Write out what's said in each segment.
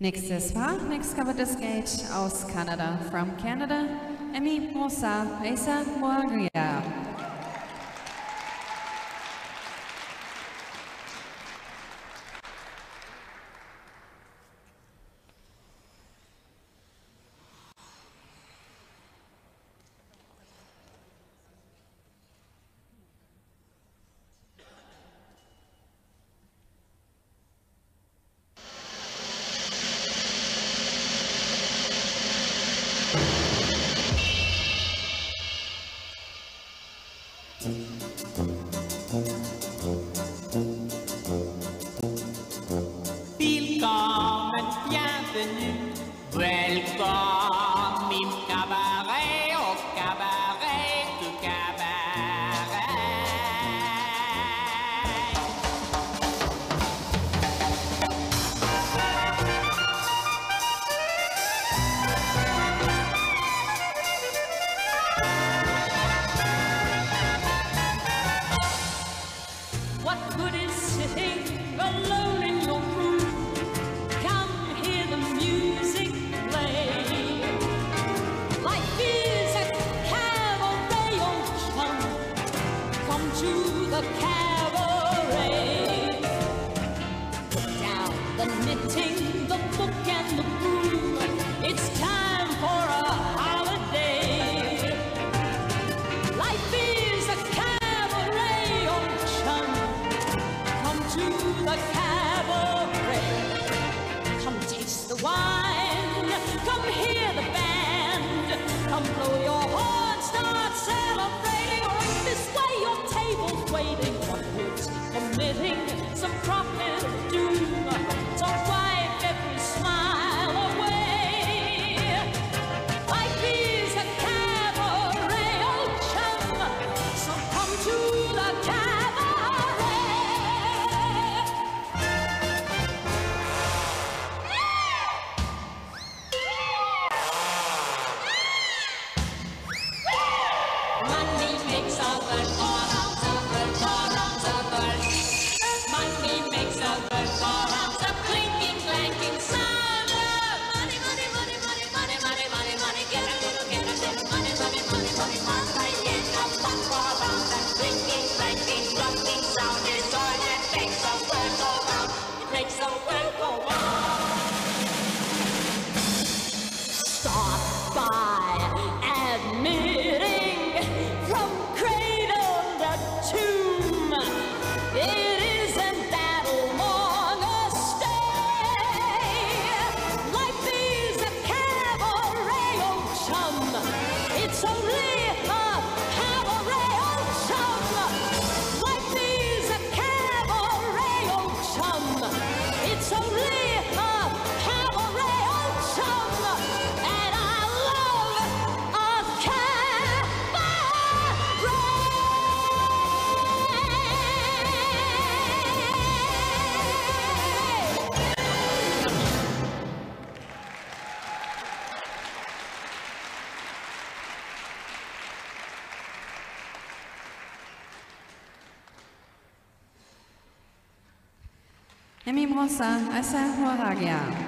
Next is far, next cover is Gate aus Canada. From Canada, Emmy Bronsard Aissa Bouaraguia. Mm-hmm. Knitting the book and the broom. it's time. makes our world Emi Mossa, essa é a Roragia.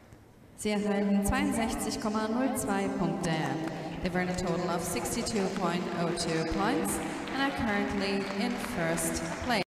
Sie erhalten 62,02 Punkte. They've earned a total of 62.02 points and are currently in first place.